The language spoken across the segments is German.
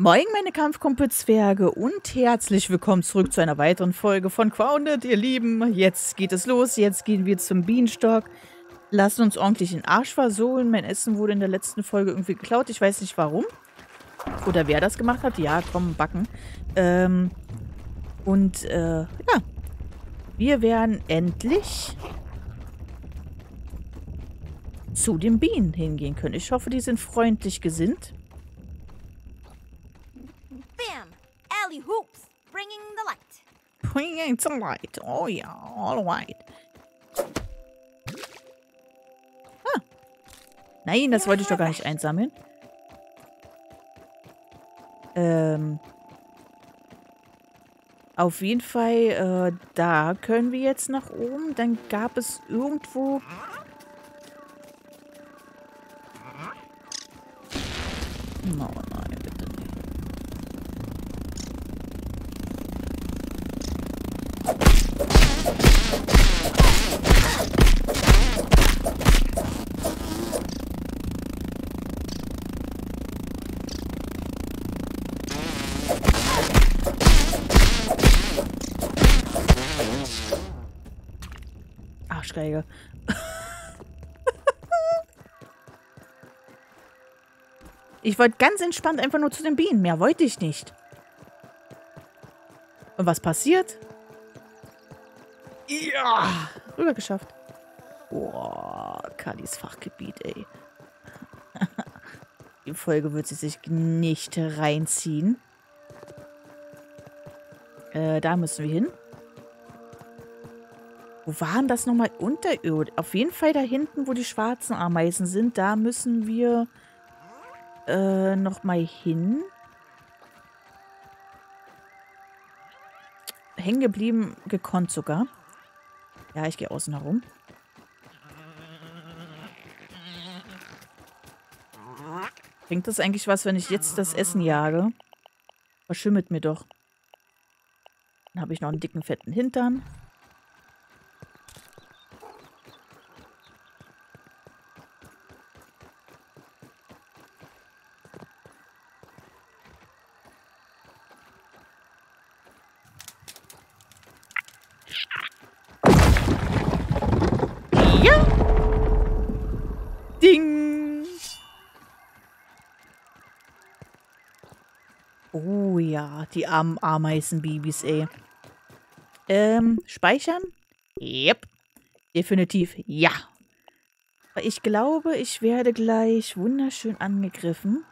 Moin, meine Kampfkumpelzwerge und herzlich willkommen zurück zu einer weiteren Folge von Grounded, ihr Lieben. Jetzt geht es los, jetzt gehen wir zum Bienenstock. Lassen uns ordentlich den Arsch versohlen. Mein Essen wurde in der letzten Folge irgendwie geklaut. Ich weiß nicht warum. Oder wer das gemacht hat. Ja, komm, backen. Ähm, und, äh, ja. Wir werden endlich zu den Bienen hingehen können. Ich hoffe, die sind freundlich gesinnt. Hoops, bringing the light. Bringing the light. Oh ja, all right. Ah. Nein, das wollte ich doch gar nicht einsammeln. Ähm. Auf jeden Fall, äh, da können wir jetzt nach oben. Dann gab es irgendwo... No, Arschgeige. ich wollte ganz entspannt einfach nur zu den Bienen. Mehr wollte ich nicht. Und was passiert? Ja! Rüber geschafft. Boah, Kalis Fachgebiet, ey. Die Folge wird sie sich nicht reinziehen. Äh, da müssen wir hin. Wo waren das nochmal unterirdisch? Auf jeden Fall da hinten, wo die schwarzen Ameisen sind. Da müssen wir äh, nochmal hin. Hängen geblieben, gekonnt sogar. Ja, ich gehe außen herum. Bringt das eigentlich was, wenn ich jetzt das Essen jage? Verschimmelt mir doch. Dann habe ich noch einen dicken, fetten Hintern. Die armen Ameisenbabys, ey. Ähm, speichern? Yep. Definitiv ja. Ich glaube, ich werde gleich wunderschön angegriffen.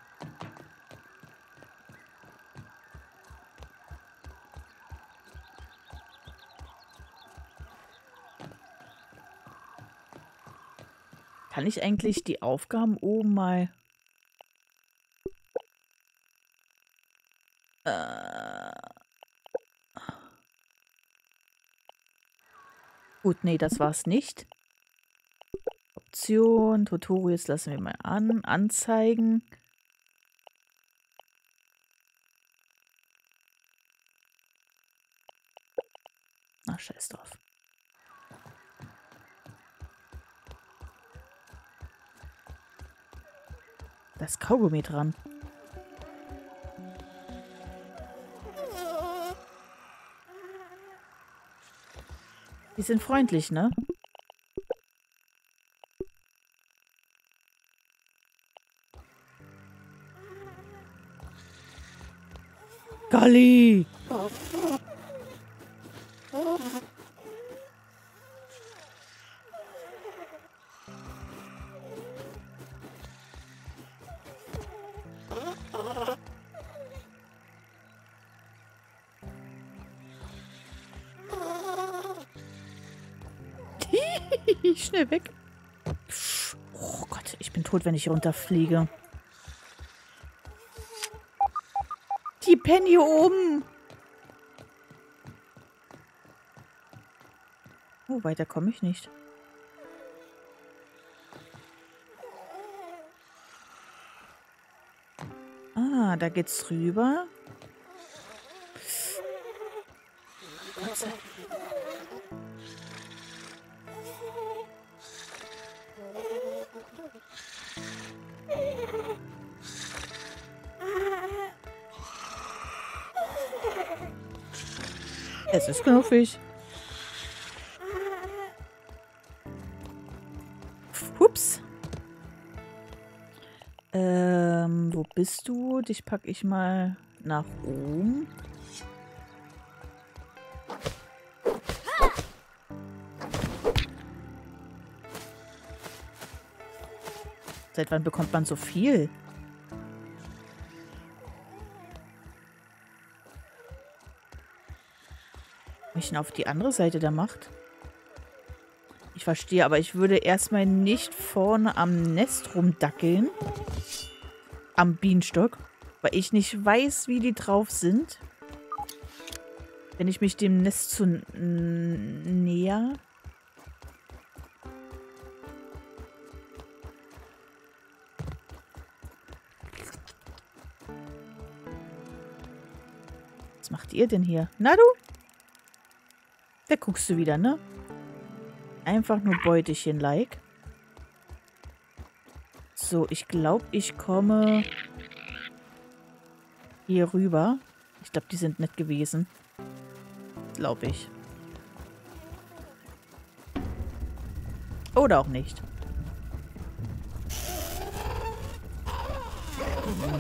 Kann ich eigentlich die Aufgaben oben mal Gut, nee, das war's nicht. Option, Tutorials lassen wir mal an. Anzeigen. Ach, scheiß drauf. Das Kaugummi dran. Die sind freundlich, ne? Galli! Schnell weg. Oh Gott, ich bin tot, wenn ich runterfliege. Die hier oben. Oh, weiter komme ich nicht. Ah, da geht's rüber. Es ist knuffig. Ups. Ähm, wo bist du? Dich packe ich mal nach oben. Seit wann bekommt man so viel? Mich auf die andere Seite der Macht. Ich verstehe, aber ich würde erstmal nicht vorne am Nest rumdackeln. Am Bienenstock. Weil ich nicht weiß, wie die drauf sind. Wenn ich mich dem Nest zu näher. Was macht ihr denn hier? Na du? Da guckst du wieder, ne? Einfach nur Beutechen-like. So, ich glaube, ich komme hier rüber. Ich glaube, die sind nett gewesen. Glaube ich. Oder auch nicht.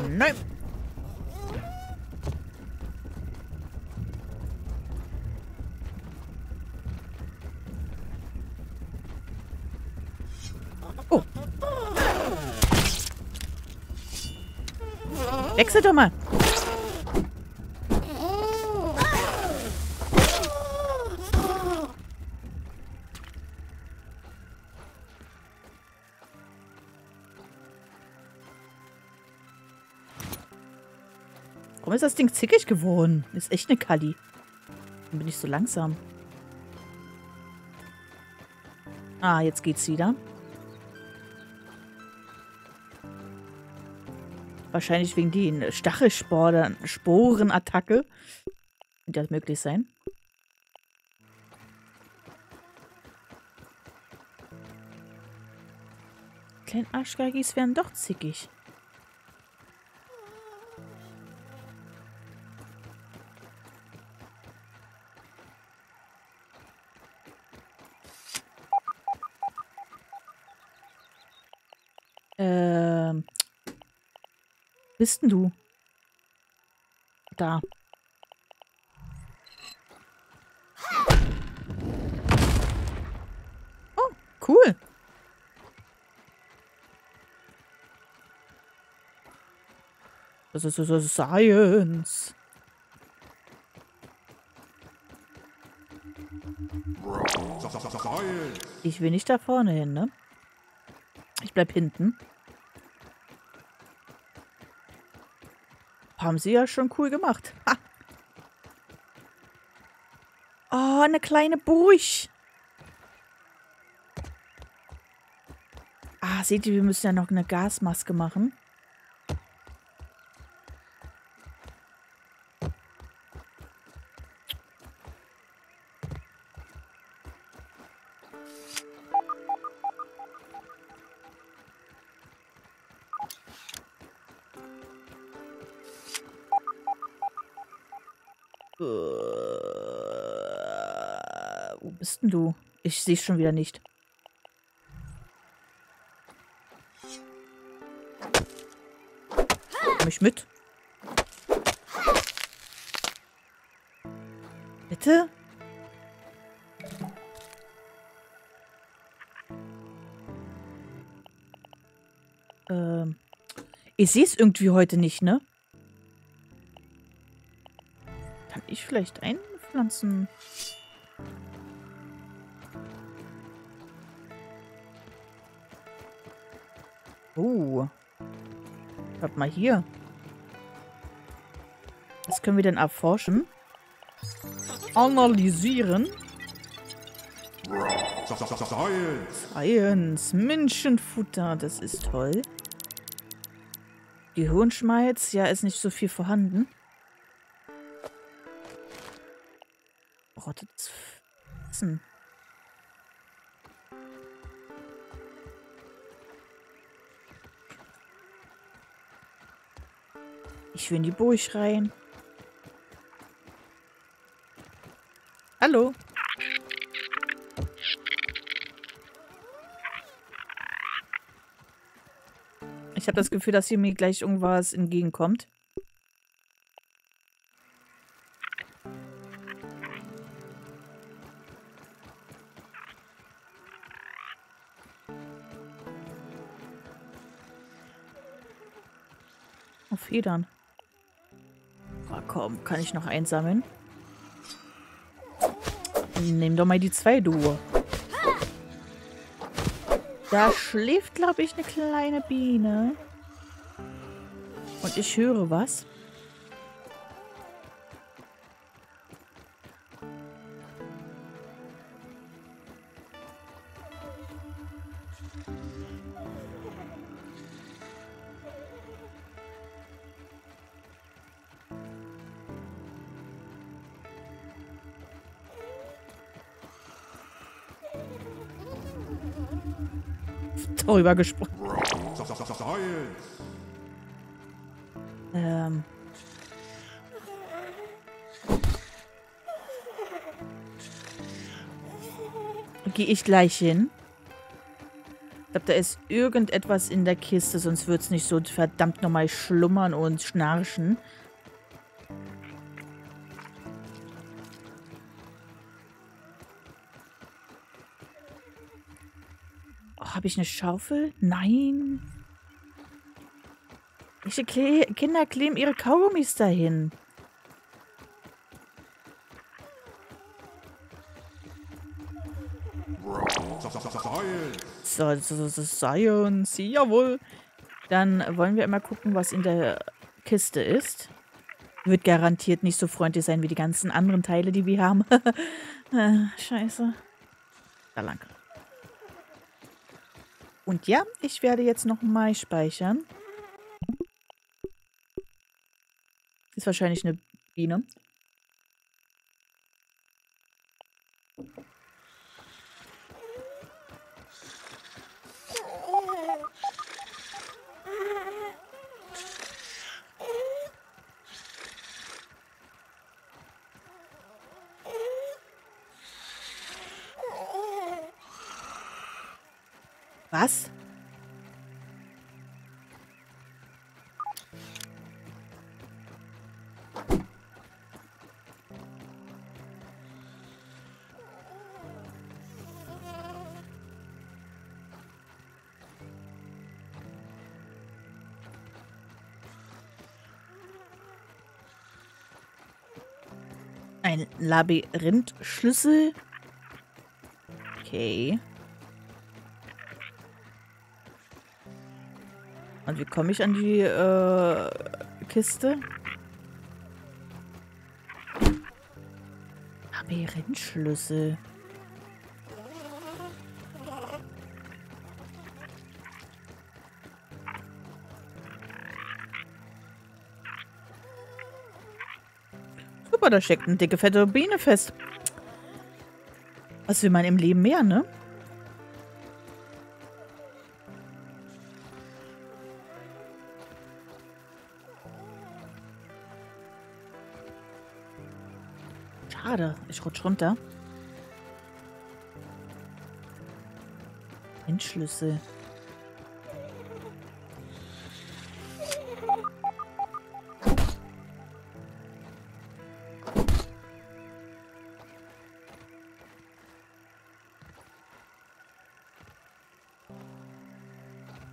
Nein. Wechsel doch mal. Warum ist das Ding zickig geworden? Ist echt eine Kali. Dann bin ich so langsam. Ah, jetzt geht's wieder. Wahrscheinlich wegen den Stachelsporen-Attacke. Könnte das möglich sein? Kleine Arschgeigis wären doch zickig. Bist denn du? Da. Oh, cool. Das ist, das ist Science. Ich will nicht da vorne hin, ne? Ich bleib hinten. Haben sie ja schon cool gemacht. Ha. Oh, eine kleine Burg. Ah, seht ihr, wir müssen ja noch eine Gasmaske machen. Bist denn du? Ich sehe schon wieder nicht. Komm ich mit? Bitte? Ähm. Ich sehe es irgendwie heute nicht, ne? Kann ich vielleicht einpflanzen? Oh. Schaut mal hier. Was können wir denn erforschen? Analysieren. Science. Menschenfutter. Das ist toll. Gehirnschmalz. Ja, ist nicht so viel vorhanden. Rottetes Essen. Ich will in die Burg rein. Hallo. Ich habe das Gefühl, dass hier mir gleich irgendwas entgegenkommt. Federn. Oh, komm, kann ich noch einsammeln? Nimm doch mal die zwei, du. Da schläft, glaube ich, eine kleine Biene. Und ich höre was. Darüber gesprochen. Ähm. Gehe ich gleich hin. Ich glaube, da ist irgendetwas in der Kiste, sonst wird es nicht so verdammt nochmal schlummern und schnarchen. Habe ich eine Schaufel? Nein. Welche Kle Kinder kleben ihre Kaugummis dahin? So, so, so, Science, jawohl. Dann wollen wir immer gucken, was in der Kiste ist. Wird garantiert nicht so freundlich sein wie die ganzen anderen Teile, die wir haben. ah, scheiße. Da lang. Und ja, ich werde jetzt noch mal speichern. Ist wahrscheinlich eine Biene. Ein Labyrinthschlüssel. Okay. Und wie komme ich an die äh, Kiste? Labyrinthschlüssel. Super, da steckt eine dicke, fette Biene fest. Was will man im Leben mehr, ne? Schade, ich rutsch runter. Endschlüssel.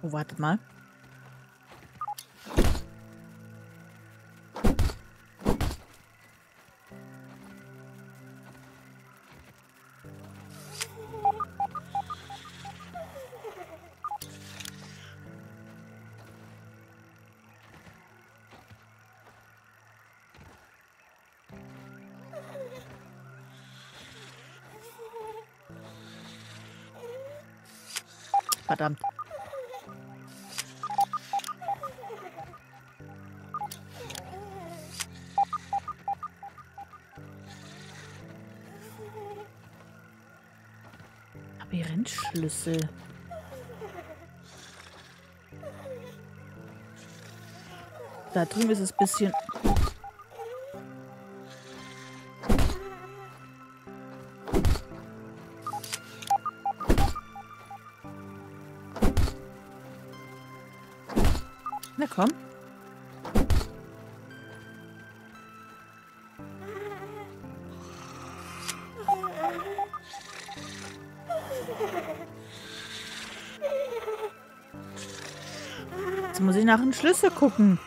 Oh, wartet mal. Verdammt. Labyrinthschlüssel. Da drüben ist es ein bisschen... nach den Schlüssel gucken.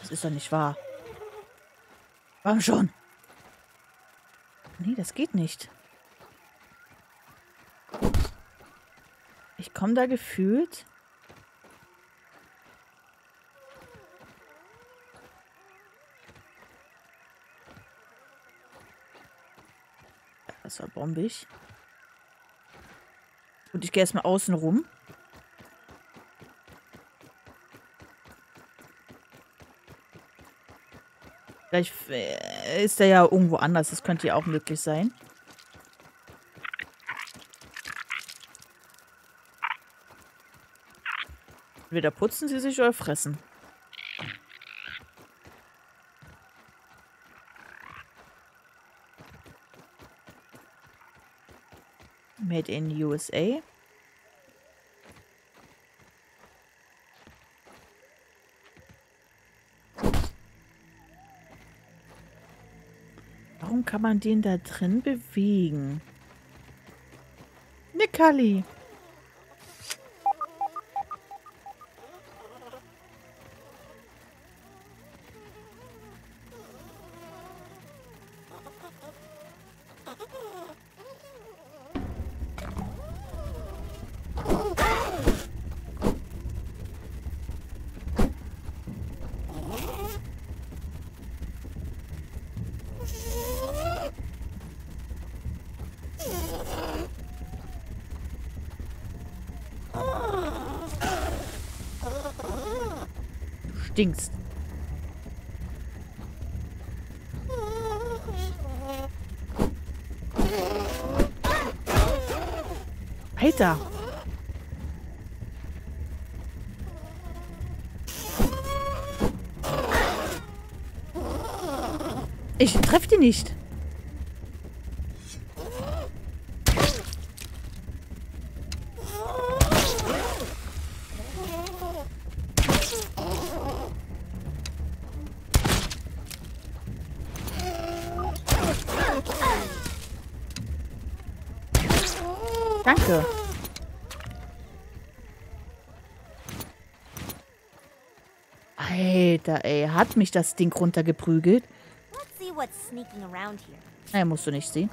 Das ist doch nicht wahr. Warum schon? Nee, das geht nicht. Ich komme da gefühlt. Das war bombig. Und ich gehe erstmal außen rum. Vielleicht äh, ist er ja irgendwo anders. Das könnte ja auch möglich sein. Entweder putzen sie sich oder fressen. Made in USA. Warum kann man den da drin bewegen? Nickerli. Stinkst. Alter. Ich treffe die nicht. Danke. Alter, ey, hat mich das Ding runtergeprügelt? Naja, musst du nicht sehen.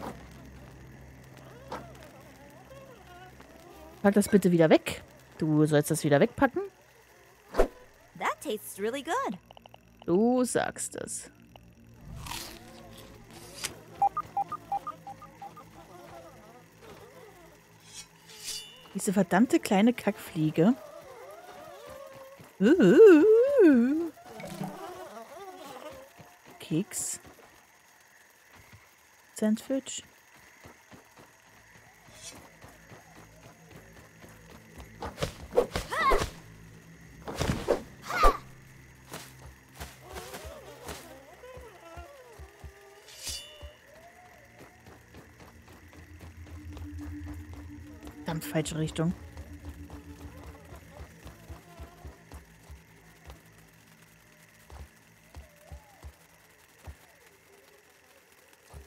Pack das bitte wieder weg. Du sollst das wieder wegpacken. Du sagst es. Diese verdammte kleine Kackfliege. Keks. Sandwich. Verdammt, falsche Richtung.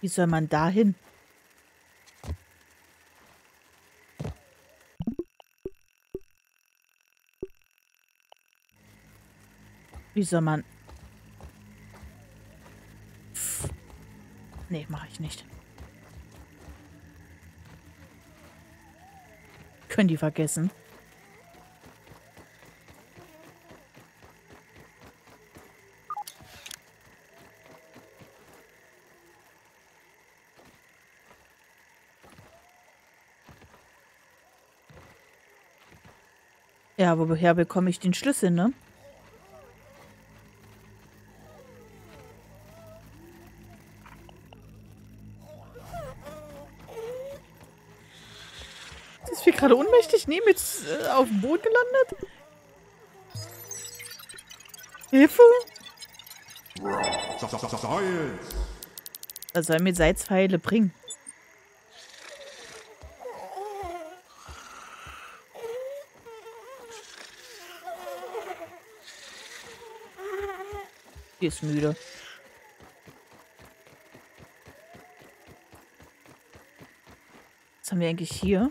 Wie soll man da hin? Wie soll man... Pff. Nee, mache ich nicht. Können die vergessen. Ja, woher bekomme ich den Schlüssel, ne? Ohnmächtig neben jetzt äh, auf dem Boden gelandet? Hilfe? Was soll mir Salzpfeile bringen? Die ist müde. Was haben wir eigentlich hier?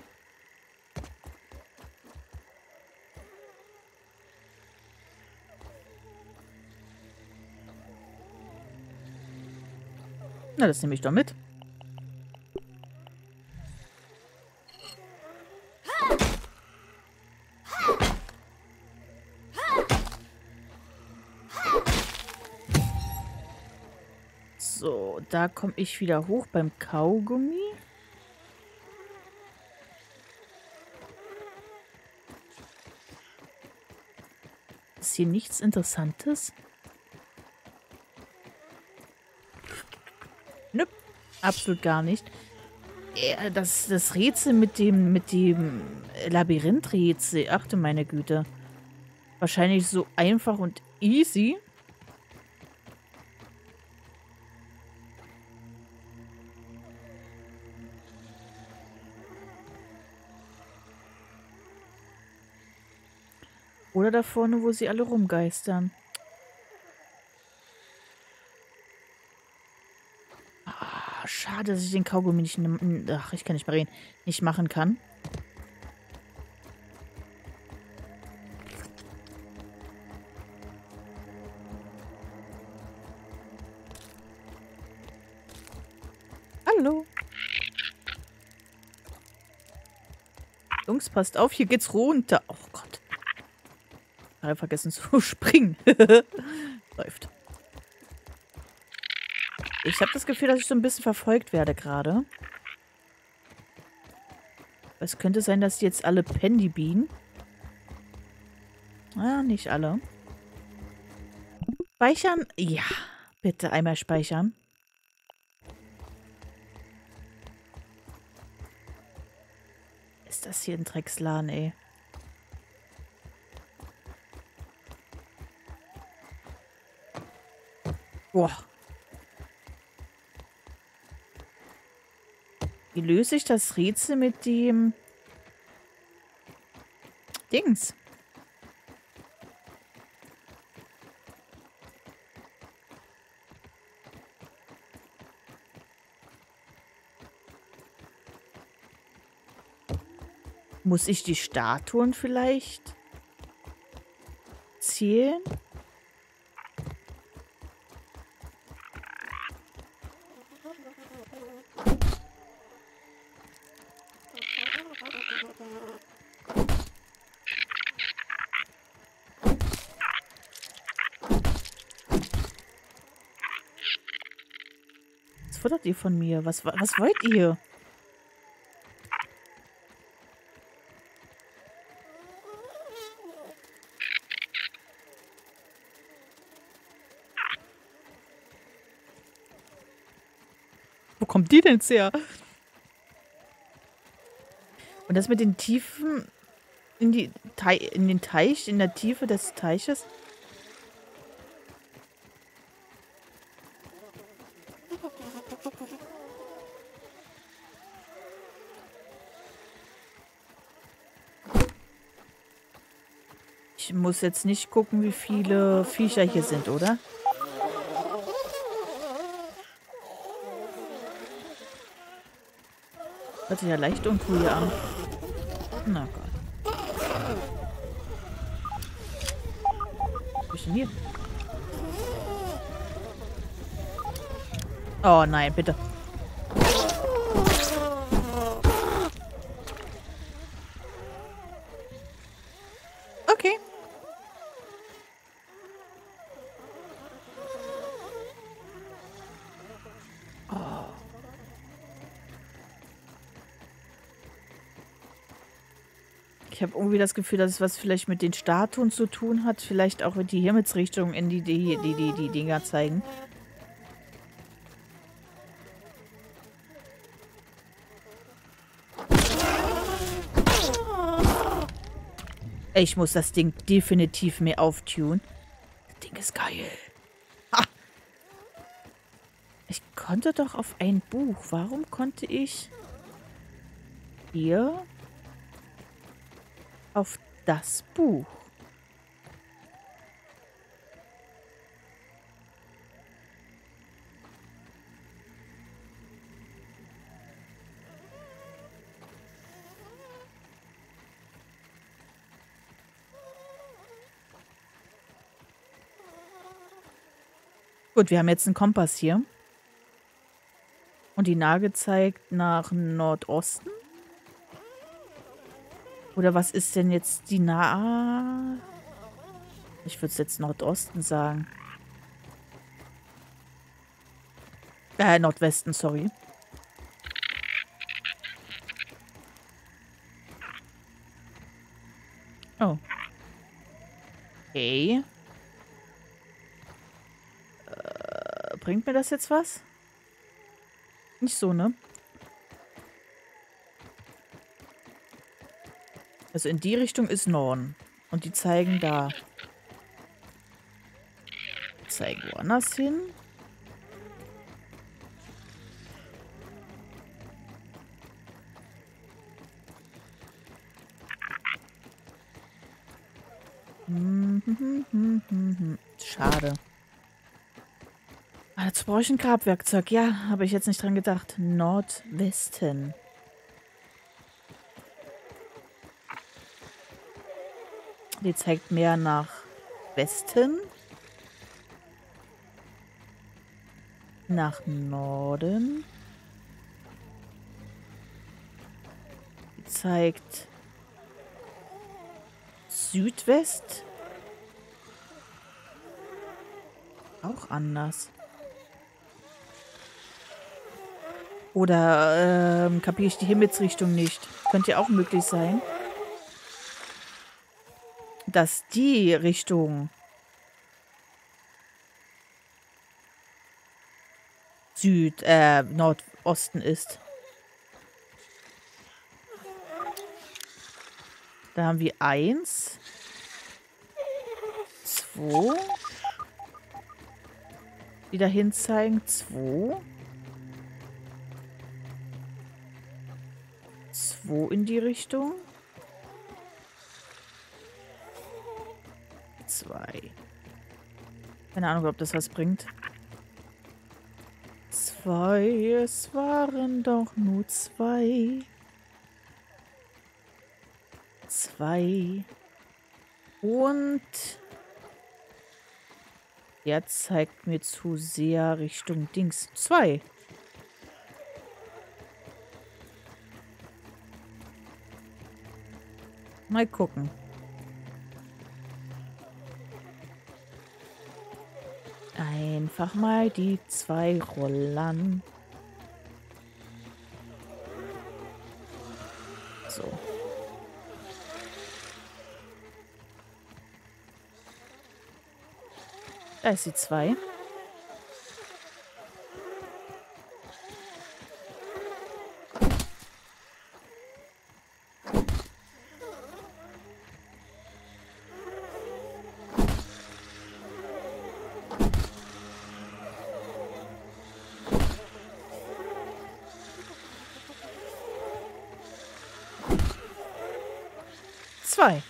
Na, das nehme ich doch mit. So, da komme ich wieder hoch beim Kaugummi. Ist hier nichts Interessantes? Absolut gar nicht. Ja, das, das Rätsel mit dem, mit dem Labyrinthrätsel, achte meine Güte. Wahrscheinlich so einfach und easy. Oder da vorne, wo sie alle rumgeistern. Ah, schade, dass ich den Kaugummi nicht... Ach, ich kann nicht mehr reden. Nicht machen kann. Hallo. Jungs, passt auf, hier geht's runter. Oh Gott. Gerade vergessen zu springen. Läuft. Ich habe das Gefühl, dass ich so ein bisschen verfolgt werde gerade. Es könnte sein, dass die jetzt alle Pendy Bean. Ah, nicht alle. Speichern? Ja. Bitte einmal speichern. Ist das hier ein Drecksladen, ey? Boah. Wie löse ich das Rätsel mit dem Dings? Muss ich die Statuen vielleicht zählen? Fordert ihr von mir? Was, was wollt ihr? Wo kommt die denn her? Und das mit den Tiefen in, die in den Teich, in der Tiefe des Teiches? Ich muss jetzt nicht gucken, wie viele Viecher hier sind, oder? Hört sich ja leicht uncool hier an. Na Gott. Was ist denn hier? Oh nein, bitte. Okay. Ich habe irgendwie das Gefühl, dass es was vielleicht mit den Statuen zu tun hat. Vielleicht auch die Himmelsrichtung, in die die, die, die, die Dinger zeigen. Ich muss das Ding definitiv mehr auftun. Das Ding ist geil. Ha! Ich konnte doch auf ein Buch. Warum konnte ich hier auf das Buch? Gut, wir haben jetzt einen Kompass hier. Und die Nage zeigt nach Nordosten. Oder was ist denn jetzt die Na... Ich würde es jetzt Nordosten sagen. Äh, Nordwesten, sorry. Oh. Okay. Bringt mir das jetzt was? Nicht so, ne? Also in die Richtung ist Norden. Und die zeigen da. Die zeigen woanders hin. Schade. Ah, dazu brauche ich ein Grabwerkzeug. Ja, habe ich jetzt nicht dran gedacht. Nordwesten. Die zeigt mehr nach Westen. Nach Norden. Die zeigt Südwest. Auch anders. Oder ähm, kapiere ich die Himmelsrichtung nicht? Könnte ja auch möglich sein. Dass die Richtung Süd, äh, Nordosten ist. Da haben wir eins, zwei, die dahin zeigen, zwei. 2 in die Richtung. 2. Keine Ahnung, ob das was bringt. Zwei, es waren doch nur zwei. Zwei. Und er zeigt mir zu sehr Richtung Dings. Zwei. Mal gucken. Einfach mal die zwei Rollern. So. Da ist die zwei. Zwei.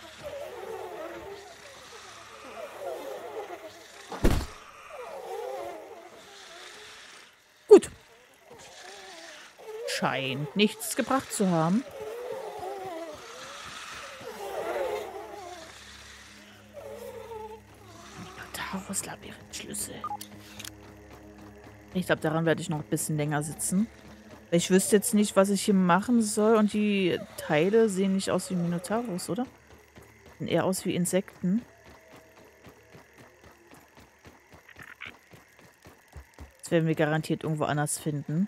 Gut. Scheint nichts gebracht zu haben. Minotaurus Labyrinth-Schlüssel. Ich glaube, daran werde ich noch ein bisschen länger sitzen. Ich wüsste jetzt nicht, was ich hier machen soll. Und die Teile sehen nicht aus wie Minotaurus, oder? Sehen eher aus wie Insekten. Das werden wir garantiert irgendwo anders finden.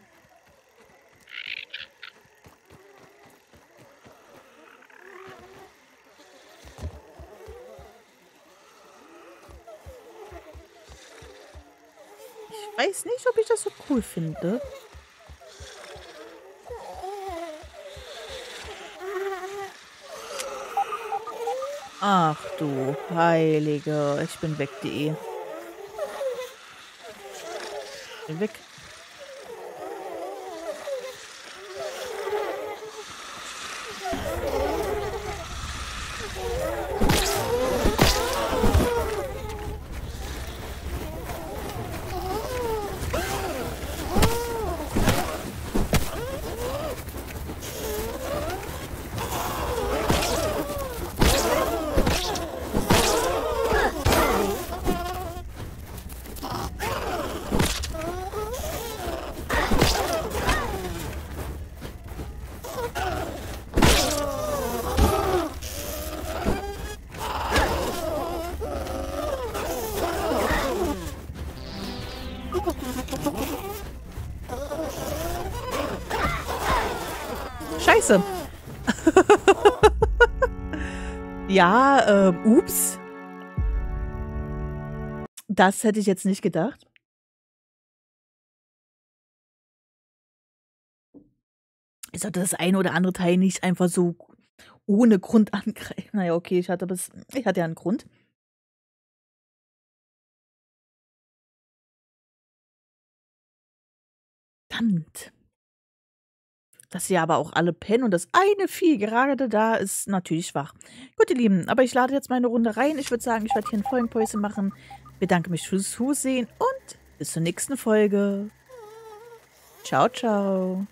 Ich weiß nicht, ob ich das so cool finde. Ach du Heilige, ich bin weg.de. Bin weg. Ja, ähm, ups. Das hätte ich jetzt nicht gedacht. Ich sollte das eine oder andere Teil nicht einfach so ohne Grund angreifen. Naja, okay, ich hatte, bis, ich hatte ja einen Grund. Verdammt. Dass sie aber auch alle pennen und das eine Vieh gerade da ist natürlich schwach. Gut, ihr Lieben, aber ich lade jetzt meine Runde rein. Ich würde sagen, ich werde hier ein Folgenpäuschen machen. Bedanke mich fürs Zusehen und bis zur nächsten Folge. Ciao, ciao.